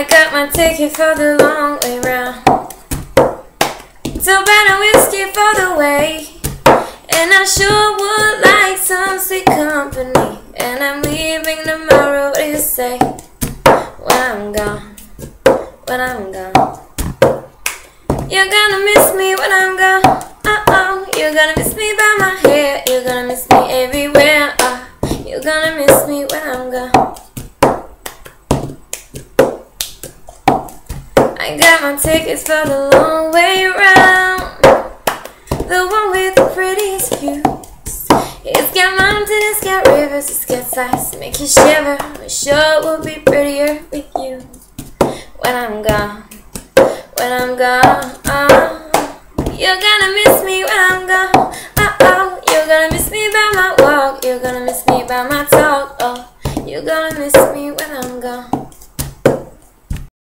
I got my ticket for the long way round. So better whiskey for the way. And I sure would like some sweet company. And I'm leaving tomorrow. What do you say? When I'm gone. When I'm gone. You're gonna miss me when I'm gone. Uh oh. You're gonna miss me by my hair. You're gonna miss me everywhere. Uh, you're gonna miss me when I'm gone. I got my tickets for the long way round. The one with the prettiest views. It's got mountains, it's got rivers, it's got sights to make you shiver. But sure would be prettier with you when I'm gone. When I'm gone, oh. you're gonna miss me when I'm gone. Uh oh, you're gonna miss me by my walk. You're gonna miss me by my talk. Oh, you're gonna miss me when I'm gone.